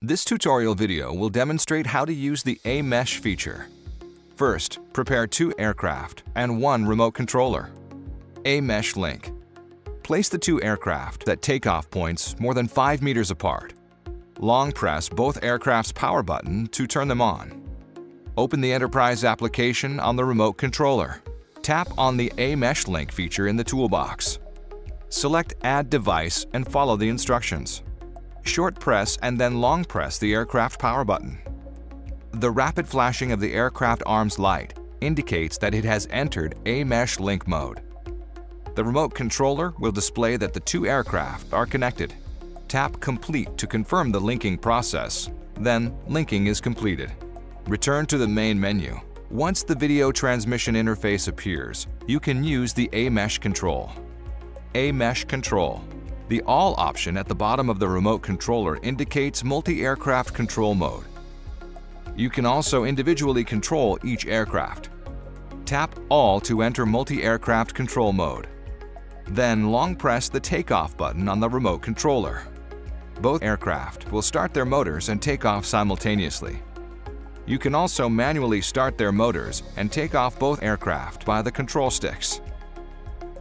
This tutorial video will demonstrate how to use the A-Mesh feature. First, prepare two aircraft and one remote controller. A-Mesh link. Place the two aircraft at takeoff points more than 5 meters apart. Long press both aircraft's power button to turn them on. Open the Enterprise application on the remote controller. Tap on the A-Mesh link feature in the toolbox. Select Add Device and follow the instructions short press and then long press the aircraft power button. The rapid flashing of the aircraft arm's light indicates that it has entered A-Mesh link mode. The remote controller will display that the two aircraft are connected. Tap Complete to confirm the linking process, then linking is completed. Return to the main menu. Once the video transmission interface appears, you can use the A-Mesh control. A-Mesh control the All option at the bottom of the remote controller indicates multi-aircraft control mode. You can also individually control each aircraft. Tap All to enter multi-aircraft control mode. Then long press the takeoff button on the remote controller. Both aircraft will start their motors and take off simultaneously. You can also manually start their motors and take off both aircraft by the control sticks.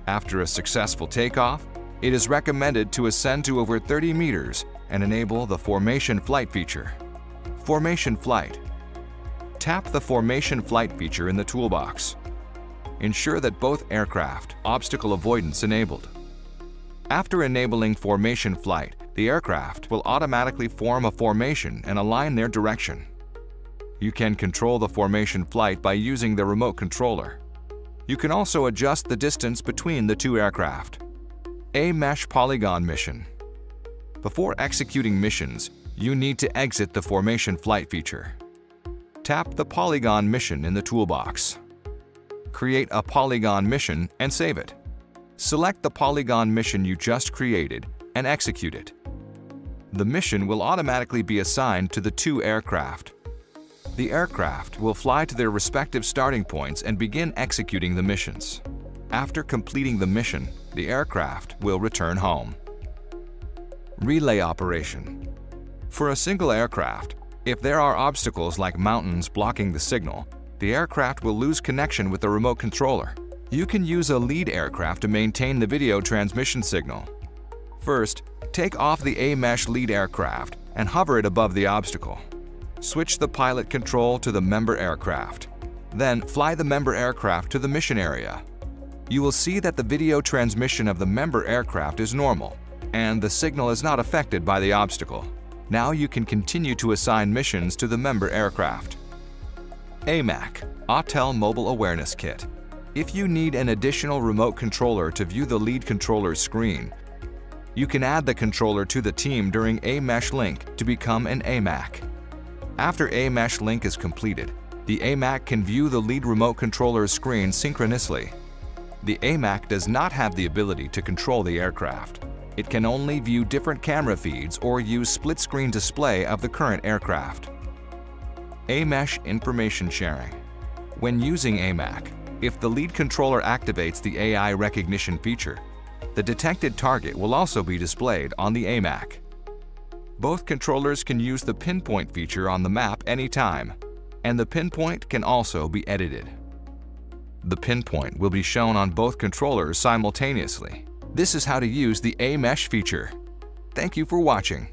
After a successful takeoff, it is recommended to ascend to over 30 meters and enable the Formation Flight feature. Formation Flight Tap the Formation Flight feature in the toolbox. Ensure that both aircraft obstacle avoidance enabled. After enabling Formation Flight, the aircraft will automatically form a formation and align their direction. You can control the formation flight by using the remote controller. You can also adjust the distance between the two aircraft. A-Mesh Polygon Mission Before executing missions, you need to exit the Formation Flight feature. Tap the Polygon mission in the toolbox. Create a Polygon mission and save it. Select the Polygon mission you just created and execute it. The mission will automatically be assigned to the two aircraft. The aircraft will fly to their respective starting points and begin executing the missions. After completing the mission, the aircraft will return home. Relay operation. For a single aircraft, if there are obstacles like mountains blocking the signal, the aircraft will lose connection with the remote controller. You can use a lead aircraft to maintain the video transmission signal. First, take off the A-Mesh lead aircraft and hover it above the obstacle. Switch the pilot control to the member aircraft. Then fly the member aircraft to the mission area you will see that the video transmission of the member aircraft is normal, and the signal is not affected by the obstacle. Now you can continue to assign missions to the member aircraft. AMAC Autel Mobile Awareness Kit If you need an additional remote controller to view the lead controller's screen, you can add the controller to the team during A-Mesh Link to become an AMAC. After A-Mesh Link is completed, the AMAC can view the lead remote controller's screen synchronously the AMAC does not have the ability to control the aircraft. It can only view different camera feeds or use split-screen display of the current aircraft. AMesh Information Sharing When using AMAC, if the lead controller activates the AI recognition feature, the detected target will also be displayed on the AMAC. Both controllers can use the pinpoint feature on the map anytime, and the pinpoint can also be edited. The pinpoint will be shown on both controllers simultaneously. This is how to use the A-Mesh feature. Thank you for watching.